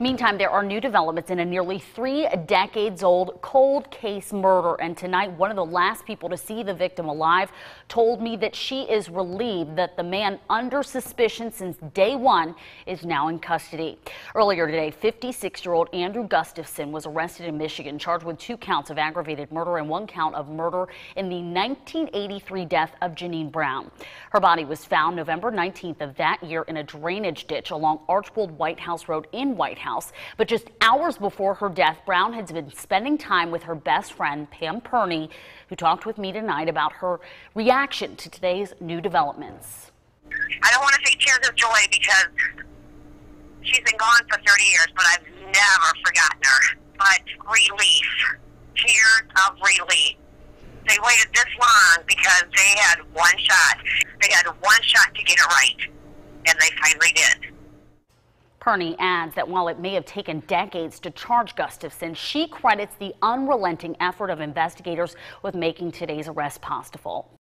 Meantime, there are new developments in a nearly three decades old cold case murder. And tonight, one of the last people to see the victim alive told me that she is relieved that the man under suspicion since day one is now in custody. Earlier today, 56 year old Andrew Gustafson was arrested in Michigan, charged with two counts of aggravated murder and one count of murder in the 1983 death of Janean Brown. Her body was found November 19th of that year in a drainage ditch along Archbold Whitehouse Road in Whitehouse house. But just hours before her death, Brown has been spending time with her best friend, Pam Purney, who talked with me tonight about her reaction to today's new developments. I don't want to say tears of joy because she's been gone for 30 years, but I've never forgotten her. But relief, tears of relief. They waited this long because they had one shot. They had one shot to get it right, and they finally did. Purney adds that while it may have taken decades to charge Gustafson, she credits the unrelenting effort of investigators with making today's arrest possible.